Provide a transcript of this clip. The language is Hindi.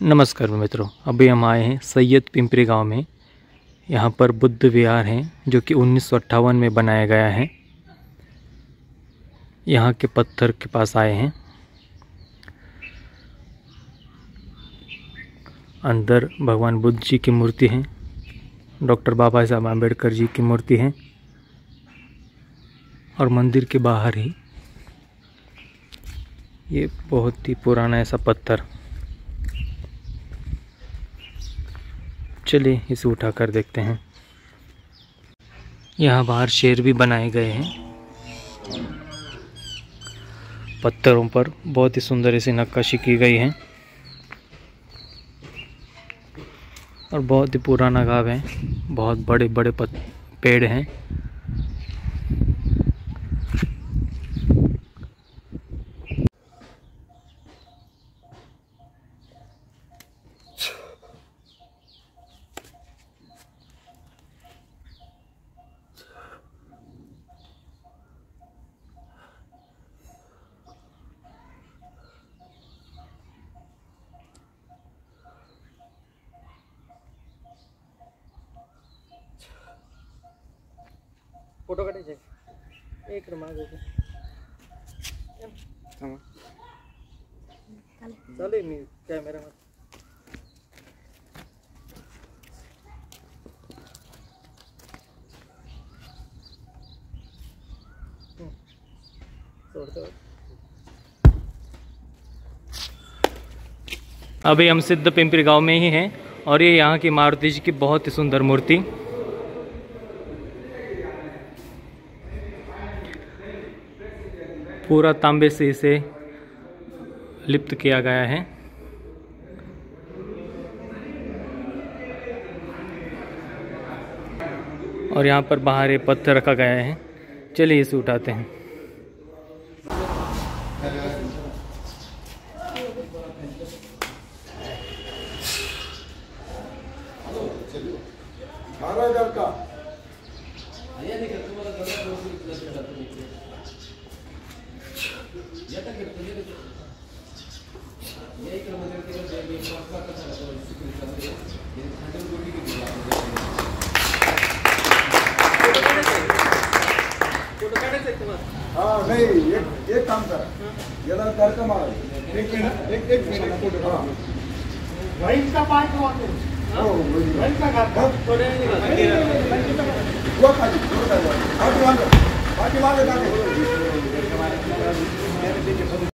नमस्कार मित्रों, अभी हम आए हैं सैयद पिंपरी गाँव में। यहाँ पर बुद्ध विहार हैं, जो कि उन्नीस सौ अट्ठावन में बनाया गया है। यहाँ के पत्थर के पास आए हैं। अंदर भगवान बुद्ध जी की मूर्ति है, डॉक्टर बाबा साहब आम्बेडकर जी की मूर्ति है, और मंदिर के बाहर ही ये बहुत ही पुराना ऐसा पत्थर। चलिए इसे उठा कर देखते हैं। यहाँ बाहर शेर भी बनाए गए हैं। पत्थरों पर बहुत ही सुंदर ऐसी नक्काशी की गई है। और बहुत ही पुराना गाँव है। बहुत बड़े बड़े पेड़ हैं। ફોટો કાઢી છે એક માગે છે ચાલે मी कॅमेरामध्ये अभी हम सिद्ध पिंपरी गांव में ही हैं और ये यहाँ की मारुति जी की बहुत ही सुंदर मूर्ति पूरा तांबे से इसे लिप्त किया गया है। और यहाँ पर बाहर ये पत्थर रखा गया है। चलिए इसे उठाते हैं। का। नहीं एक एक काम करा याला तर्क मारा एक मिनिट एक एक मिनिट फ़ोटो हाँ वाईट का पार्ट हो वाईट का घात वो खाली पाठी मागे पाठी मागे